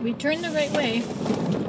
We turned the right way.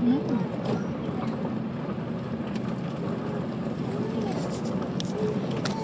Mm.